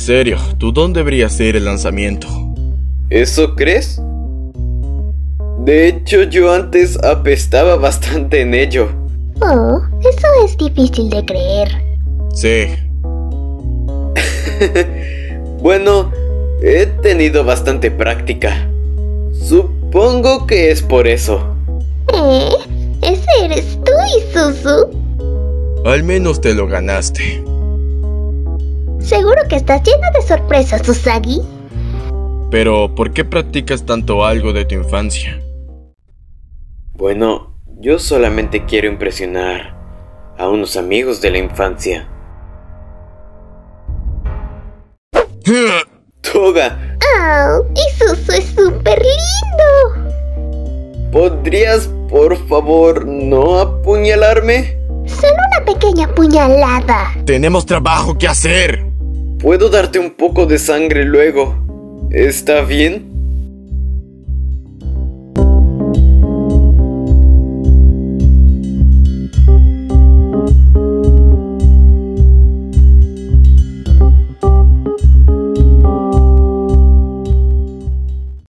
serio, tu don debería ser el lanzamiento. ¿Eso crees? De hecho, yo antes apestaba bastante en ello. Oh, eso es difícil de creer. Sí. bueno, he tenido bastante práctica. Supongo que es por eso. ¿Eh? ¿Ese eres tú, Isuzu? Al menos te lo ganaste. Seguro que estás llena de sorpresas, Usagi. Pero, ¿por qué practicas tanto algo de tu infancia? Bueno, yo solamente quiero impresionar a unos amigos de la infancia. Toga, ¡Oh! Isuzu es súper lindo. ¿podrías por favor no apuñalarme? Solo una pequeña puñalada. Tenemos trabajo que hacer. Puedo darte un poco de sangre luego. ¿Está bien?